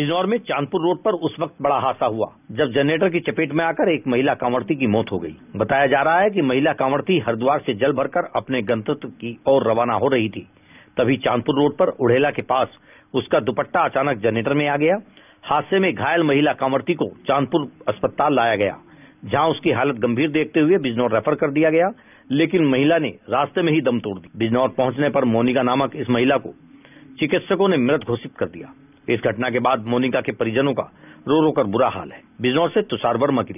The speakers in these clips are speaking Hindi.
बिजनौर में चांदपुर रोड पर उस वक्त बड़ा हादसा हुआ, जब जनरेटर की चपेट में आकर एक महिला कांवड़ती की मौत हो गई। बताया जा रहा है कि महिला कांवड़ती हरिद्वार से जल भरकर अपने गंतव्य की ओर रवाना हो रही थी। तभी चांदपुर रोड पर उड़ेला के पास उसका दुपट्टा अचानक जनरेटर में आ गया। हादसे में घायल महिला कांवड़ती को चांदपुर अस्पताल लाया गया, जहाँ उसकी हालत गंभीर देखते हुए बिजनौर रेफर कर दिया गया, लेकिन महिला ने रास्ते में ही दम तोड़ दी। बिजनौर पहुँचने पर मोनिका नामक इस महिला को चिकित्सकों ने मृत घोषित कर दिया। इस घटना के बाद मोनिका के परिजनों का रो रो कर बुरा हाल है। बिजनौर से तुषार वर्मा की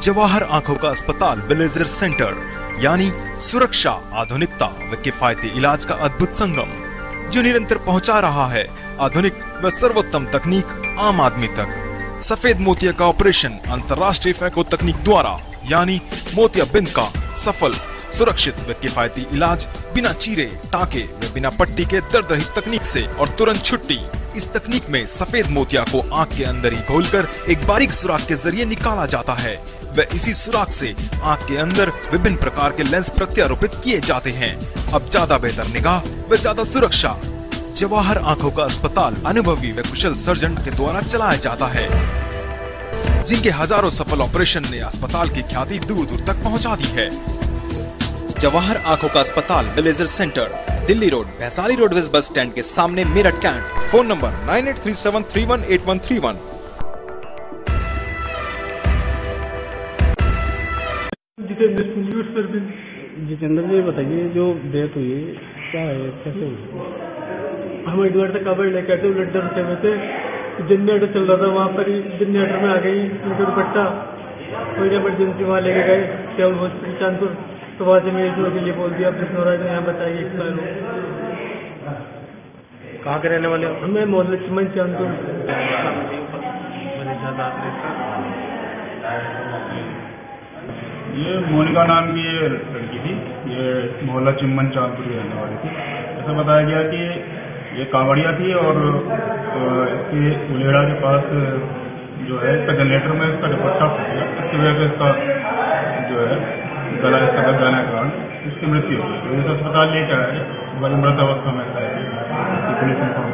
जवाहर आँखों का अस्पताल, बिलेजर सेंटर, यानी सुरक्षा, आधुनिकता व किफायती इलाज का अद्भुत संगम, जो निरंतर पहुँचा रहा है। आधुनिक व सर्वोत्तम तकनीक आम आदमी तक। सफ़ेद मोतिया का ऑपरेशन अंतर्राष्ट्रीय फैको तकनीक द्वारा, यानी मोतिया बिंद का सफल, सुरक्षित व किफायती इलाज, बिना चीरे, टाके व बिना पट्टी के दर्द रहित तकनीक से और तुरंत छुट्टी। इस तकनीक में सफ़ेद मोतिया को आँख के अंदर ही खोलकर एक बारीक सुराख के ज़रिए निकाला जाता है। व इसी सुराख से आँख के अंदर विभिन्न प्रकार के लेंस प्रत्यारोपित किए जाते हैं। अब ज़्यादा बेहतर निगाह व ज़्यादा सुरक्षा। जवाहर आँखों का अस्पताल अनुभवी व कुशल सर्जन के द्वारा चलाया जाता है। जिनके हज़ारों सफल ऑपरेशन ने अस्पताल की ख्याति दूर दूर तक पहुँचा दी है। जवाहर आँखों का अस्पताल villager centre Delhi road Vaishali roadways bus stand के सामने Meerut cantt. Phone number nine eight three seven three one eight one three one. Jitendra ji बताइए जो डेथ हुई क्या है कैसे हुई? हम एक बार तक कवर लेकर थे लड्डन के में थे। जनरेटर चल रहा था वहाँ पर ही जनरेटर में आ गई उनका दुपट्टा कोई इमरजेंसी वहाँ लेके गए केवल हॉस्पिटल चांदपुर। तो वहाँ से मेरे के लिए बोल दिया हो रहा है यहाँ बताइए एक्सपायर हो। कहाँ के रहने वाले हो? मैं मोहन लक्ष्मण चांदपुर ये मोनिका नाम की ये लड़की थी ये मोहल्ला चिम्मन चांदपुर की रहने वाली थी। ऐसा बताया गया कि ये कांवड़िया थी और इसके उलेड़ा के पास जो है इसका जनरेटर में इसका दुपट्टा फट। गया इसकी वजह से इसका जो है गला दब जाने के कारण इसकी मृत्यु हो गई अस्पताल लेकर आए बड़ी मृत अवस्था में पुलिस इंफॉर्म